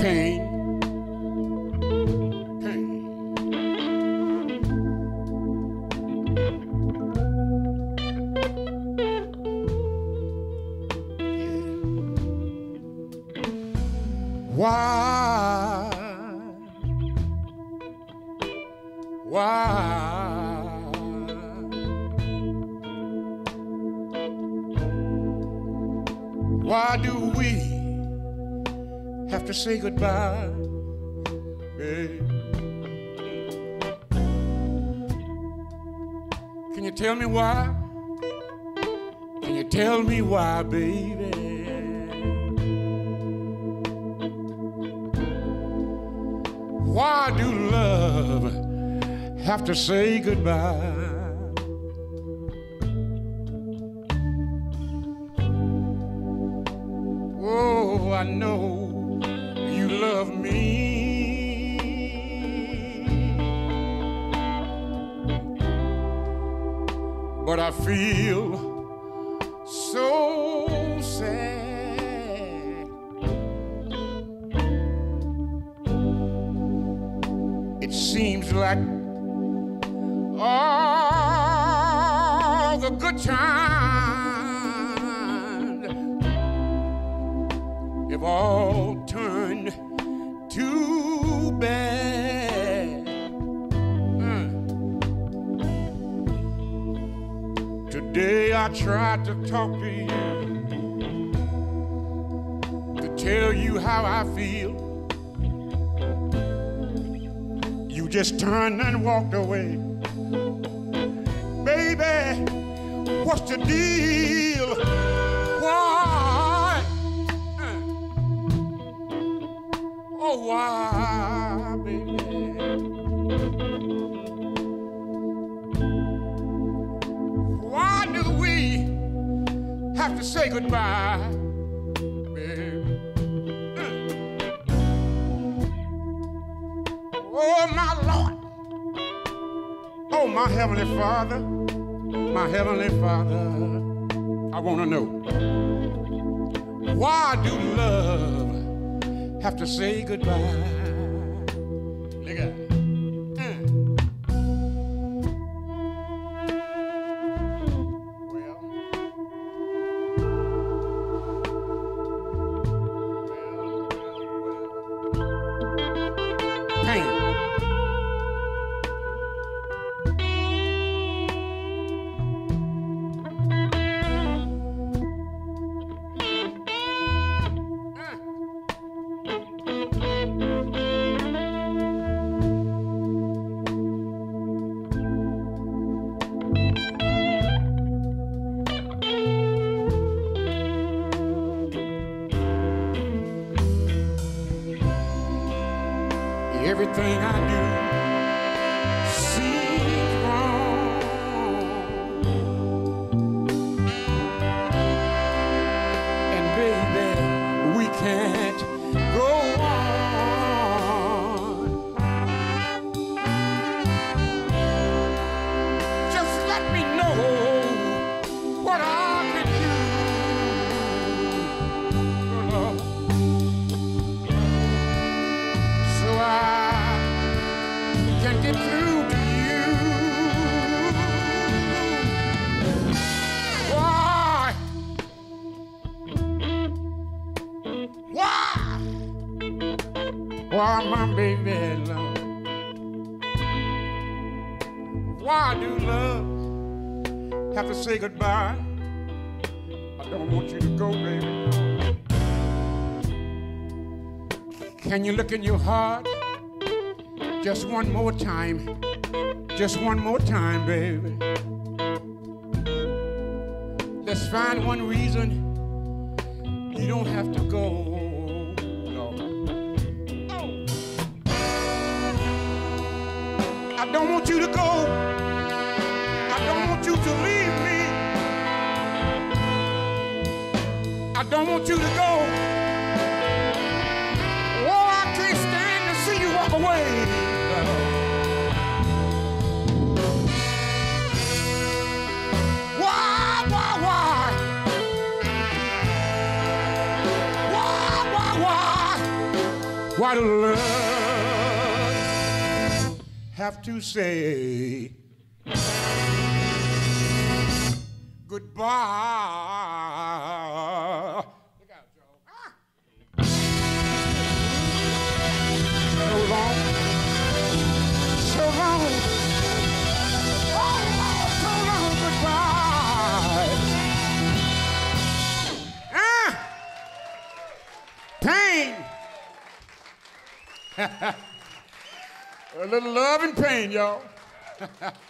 pain. pain. Why? Why? Why do have to say goodbye? Babe? Can you tell me why? Can you tell me why, baby? Why do love have to say goodbye? Oh, I know love me. But I feel so sad. It seems like all the good times have all I tried to talk to you to tell you how I feel. You just turned and walked away. Baby, what's the deal? Why? Uh. Oh, why, have to say goodbye? baby? Oh, my Lord. Oh, my Heavenly Father. My Heavenly Father. I want to know why do love have to say goodbye? Look Everything I do Why, my baby love? Why do love have to say goodbye? I don't want you to go, baby. Can you look in your heart just one more time? Just one more time, baby. Let's find one reason you don't have to I don't want you to go. Oh, I can't stand to see you walk away. Why, why, why? Why, why, why? Why do love have to say goodbye. Look out, Joe. Ah! So long. So long. So long, goodbye. Ah! Pain. A little love and pain, y'all.